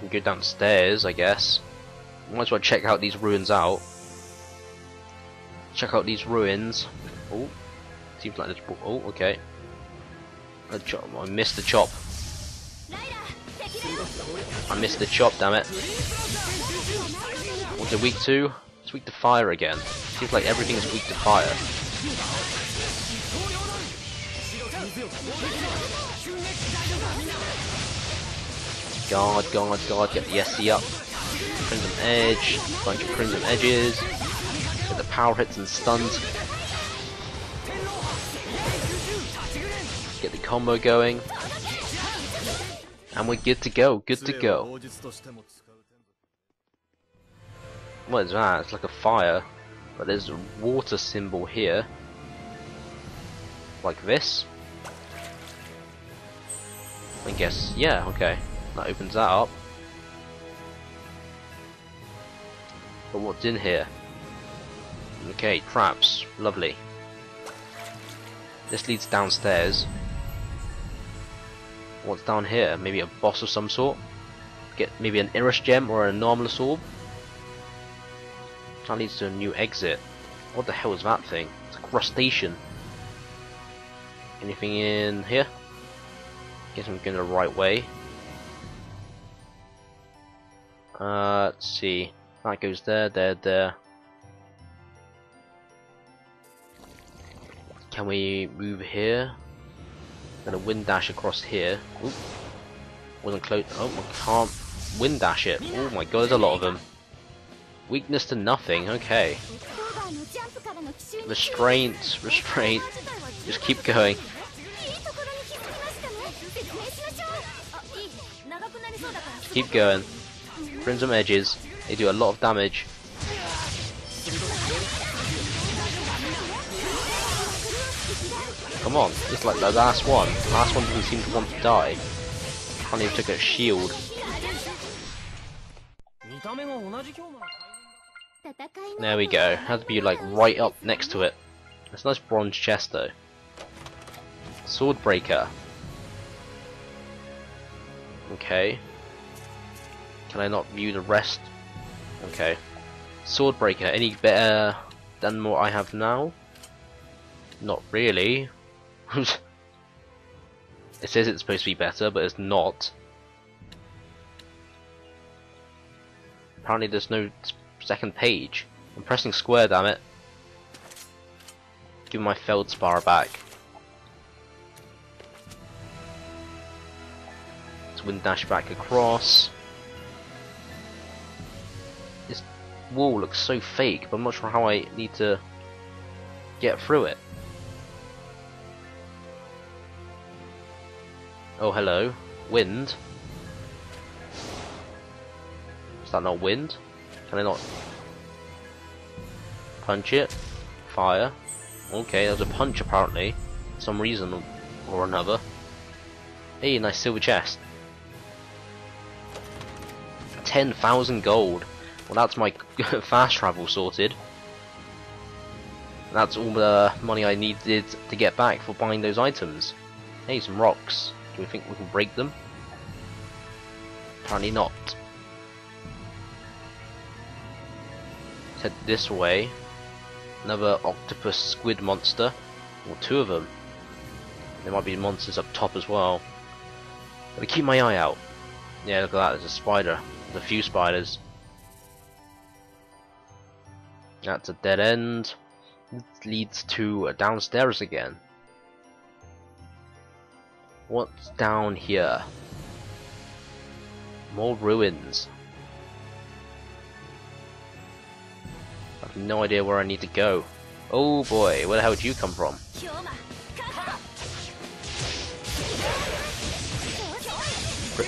Can go downstairs, I guess. Might as well check out these ruins out. Check out these ruins. Oh, seems like there's. Oh, okay. Chop. I missed the chop. I missed the chop, damn it. What's it weak to? It's weak to fire again. Seems like everything is weak to fire. God, God, God, get the SC up. Crimson Edge, bunch of Crimson Edges. Get the power hits and stuns. Get the combo going. And we're good to go, good to go. What is that? It's like a fire. But there's a water symbol here. Like this. I guess, yeah, okay. That opens that up. But what's in here? Okay, traps. Lovely. This leads downstairs. What's down here? Maybe a boss of some sort? Get maybe an Irish gem or an anomalous orb? That leads to a new exit. What the hell is that thing? It's a crustacean. Anything in here? Guess I'm going the right way. Uh, let's see. That goes there, there, there. Can we move here? Gonna wind dash across here. Oop. Wasn't close. Oh, I can't wind dash it. Oh my god, there's a lot of them. Weakness to nothing. Okay. Restraint, restraint. Just keep going. Keep going. Crimson edges. They do a lot of damage. Come on, it's like the last one. The last one doesn't seem to want to die. Can't even take a shield. There we go. Has to be like right up next to it. It's a nice bronze chest though. Swordbreaker. Okay. Can I not view the rest? Okay. Swordbreaker, any better than what I have now? Not really. it says it's supposed to be better, but it's not. Apparently there's no second page. I'm pressing square, damn it. Give my Feldspar back. Let's wind dash back across. Wall looks so fake, but I'm not sure how I need to get through it. Oh, hello. Wind. Is that not wind? Can I not punch it? Fire. Okay, there's a punch apparently. Some reason or another. Hey, nice silver chest. 10,000 gold. Well, that's my fast travel sorted. That's all the money I needed to get back for buying those items. Hey, some rocks. Do we think we can break them? Apparently not. Let's head this way. Another octopus squid monster. Or two of them. There might be monsters up top as well. Gotta keep my eye out. Yeah, look at that, there's a spider. There's a few spiders. That's a dead end. It leads to downstairs again. What's down here? More ruins. I have no idea where I need to go. Oh boy, where the hell did you come from?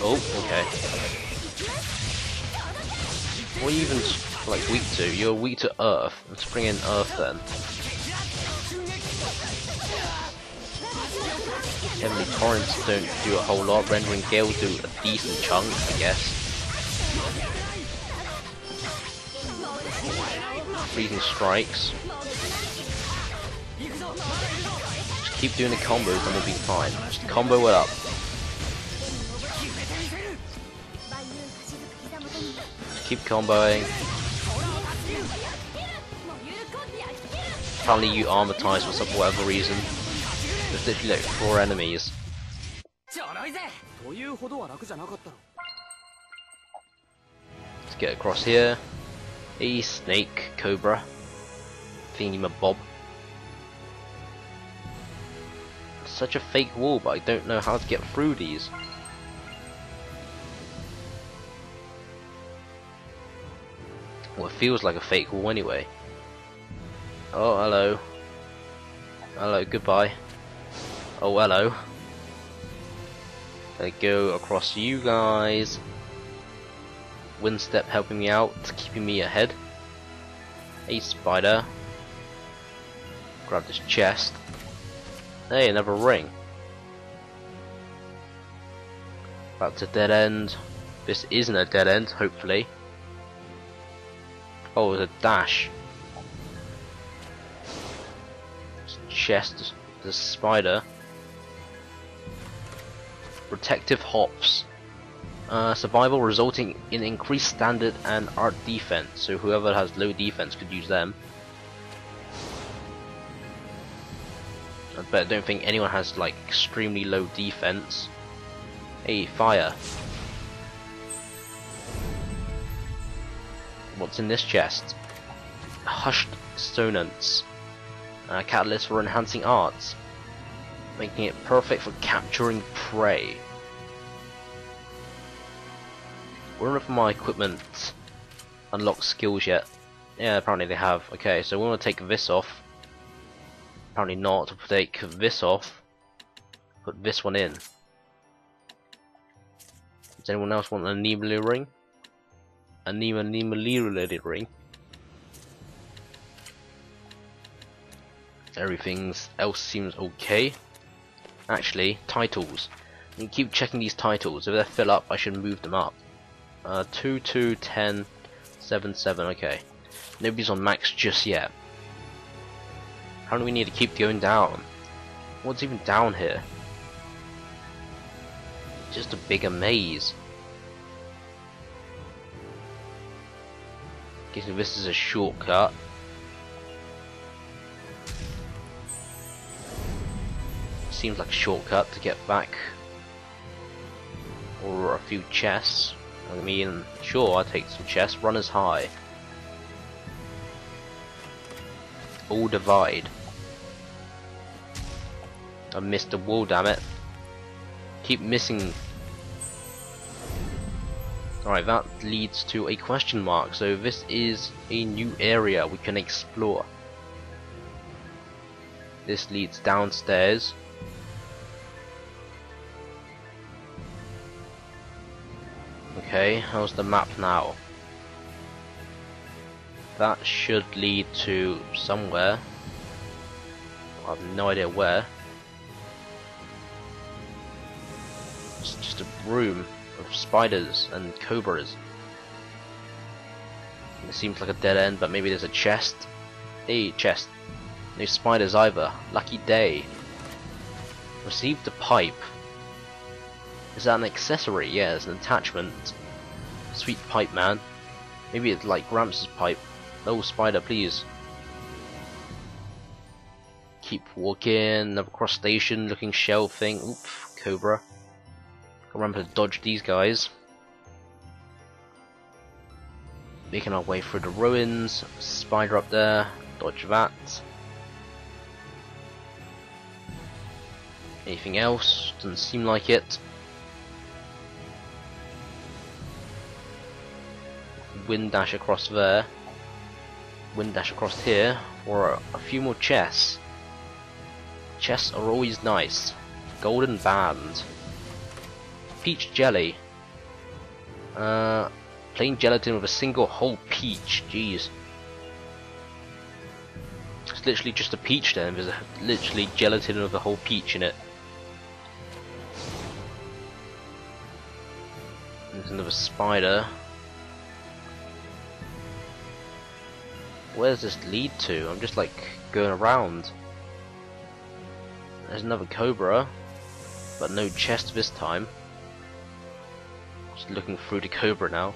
Oh, okay. You even like weak to? You're weak to Earth. Let's bring in Earth then. Heavenly Torrents don't do a whole lot. Rendering Gale do a decent chunk, I guess. Freezing Strikes. Just keep doing the combos and we'll be fine. Just combo it up. Keep comboing. Apparently you armatize for some whatever reason. There's literally like four enemies. Let's get across here. A snake, cobra, thingy bob. Such a fake wall, but I don't know how to get through these. Well, it feels like a fake wall anyway. Oh, hello. Hello, goodbye. Oh, hello. I go across you guys. Windstep helping me out, keeping me ahead. A spider. Grab this chest. Hey, another ring. Back to dead end. This isn't a dead end, hopefully. Oh, it's a dash. Chest, the spider. Protective hops. Uh, survival resulting in increased standard and art defense, so whoever has low defense could use them. But I don't think anyone has like extremely low defense. Hey, fire. What's in this chest? Hushed Sonance. Uh, catalyst for enhancing arts. Making it perfect for capturing prey. Where if my equipment unlock skills yet? Yeah, apparently they have. Okay, so we want to take this off. Apparently not. To take this off. Put this one in. Does anyone else want an Nibali ring? Anima Nima ring. Everything else seems okay. Actually, titles. You keep checking these titles. If they fill up, I should move them up. Uh, 2, 2, 10, 7, 7, okay. Nobody's on max just yet. How do we need to keep going down? What's even down here? Just a bigger maze. Guessing this is a shortcut. Seems like a shortcut to get back. Or a few chests. I mean, sure, I'll take some chests. Runners high. All divide. I missed the wall, damn it. Keep missing Alright, that leads to a question mark. So this is a new area we can explore. This leads downstairs. Okay, how's the map now? That should lead to somewhere. I have no idea where. It's just a room of spiders and cobras. It seems like a dead end, but maybe there's a chest. Hey, chest. No spiders either. Lucky day. Received a pipe. Is that an accessory? Yeah, it's an attachment. Sweet pipe, man. Maybe it's like Gramps' pipe. No spider, please. Keep walking. Another crustacean looking shell thing. Oop, cobra. Remember to dodge these guys. Making our way through the ruins. Spider up there. Dodge that. Anything else? Doesn't seem like it. Wind dash across there. Wind dash across here. Or a few more chests. Chests are always nice. Golden band peach jelly. Uh, plain gelatin with a single whole peach. Jeez. It's literally just a peach then. There's a, literally gelatin with a whole peach in it. There's another spider. Where does this lead to? I'm just like going around. There's another cobra, but no chest this time. Just looking through the Cobra now.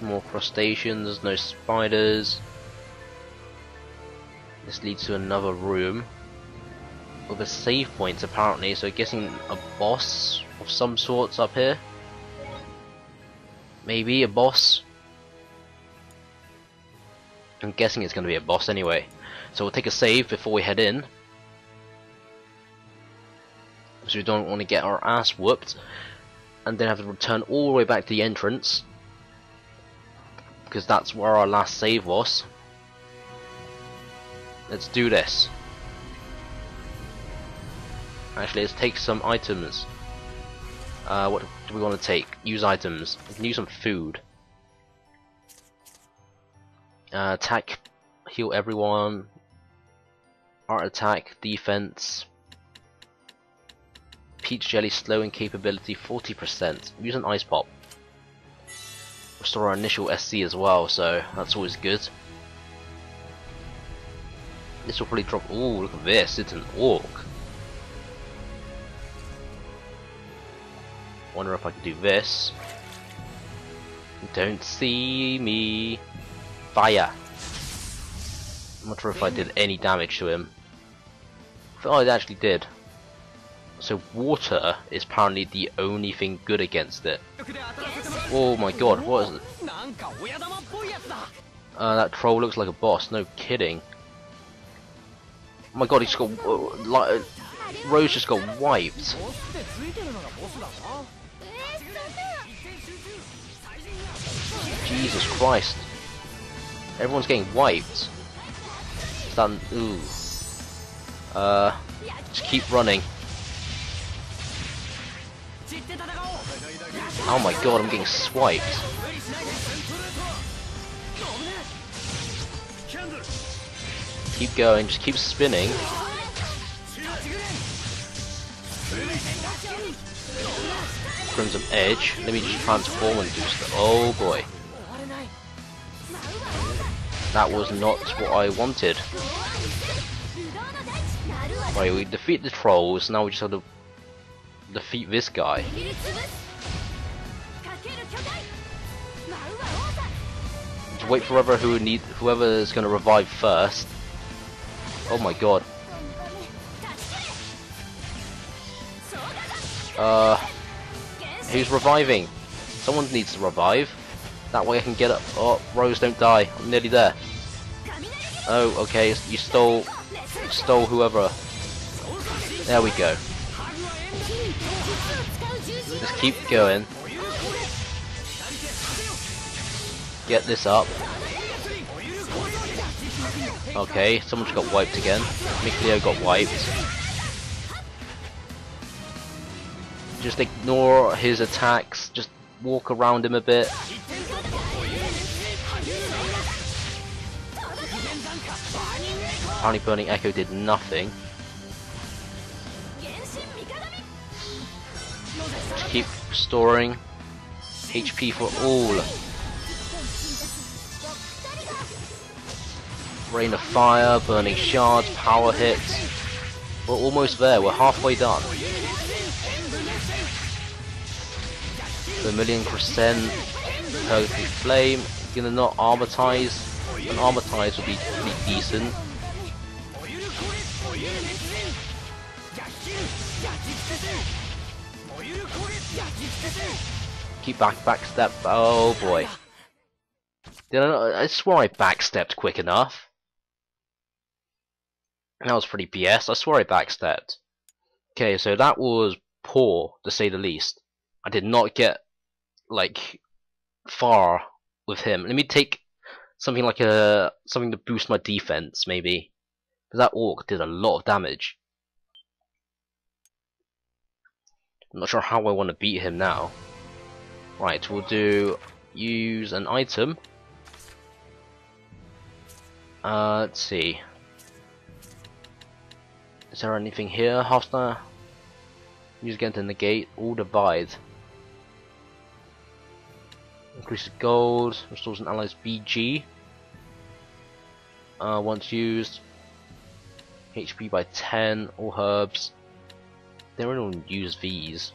More crustaceans, no spiders. This leads to another room with a save point apparently, so guessing a boss of some sorts up here. Maybe a boss. I'm guessing it's going to be a boss anyway. So we'll take a save before we head in. So we don't want to get our ass whooped. And then have to return all the way back to the entrance. Because that's where our last save was. Let's do this. Actually, let's take some items. Uh, what do we want to take? Use items. We can use some food. Uh, attack, heal everyone. Art attack, defense. Peach jelly slowing capability 40%. Use an ice pop. Restore our initial SC as well, so that's always good. This will probably drop. Ooh, look at this! It's an orc. Wonder if I can do this. Don't see me. Fire. I'm not sure if I did any damage to him. Oh, it actually did. So water is apparently the only thing good against it. Oh my god, what is it? Uh, that troll looks like a boss, no kidding. Oh my god, he's got... Uh, like, Rose just got wiped. Jesus Christ. Everyone's getting wiped. Done. Ooh. Uh, just keep running. Oh my god, I'm getting swiped. Keep going, just keep spinning. Crimson Edge. Let me just transform and do stuff. Oh boy. That was not what I wanted. Right, we defeat the trolls, now we just have to defeat this guy. Just wait for whoever who need whoever is gonna revive first. Oh my god. Uh who's reviving? Someone needs to revive. That way I can get up. Oh, Rose, don't die. I'm nearly there. Oh, okay. You stole, stole whoever. There we go. Just keep going. Get this up. Okay, someone's got wiped again. Mikleo got wiped. Just ignore his attacks. Just walk around him a bit. Apparently Burning Echo did nothing. Keep storing HP for all. Rain of Fire, Burning Shards, Power Hits. We're almost there, we're halfway done. Vermilion Crescent, Purgatory Flame, gonna not armatize. An armatize would be pretty decent. Keep back, backstep. Oh boy. Did I, I swore I backstepped quick enough. That was pretty BS. I swore I backstepped. Okay, so that was poor, to say the least. I did not get, like, far with him. Let me take something like a something to boost my defense, maybe. Because that orc did a lot of damage. I'm not sure how I want to beat him now. Right, we'll do use an item. Uh, let's see. Is there anything here? Hostile. Use again to negate all divide. Increases gold, restores an ally's BG. Uh, once used, HP by 10, all herbs. they don't use these.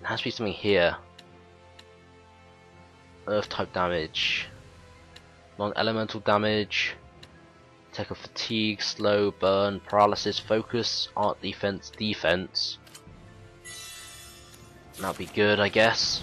It has to be something here. Earth type damage. Non-elemental damage. Attack of fatigue, slow, burn, paralysis, focus, art defense, defense. That'd be good, I guess.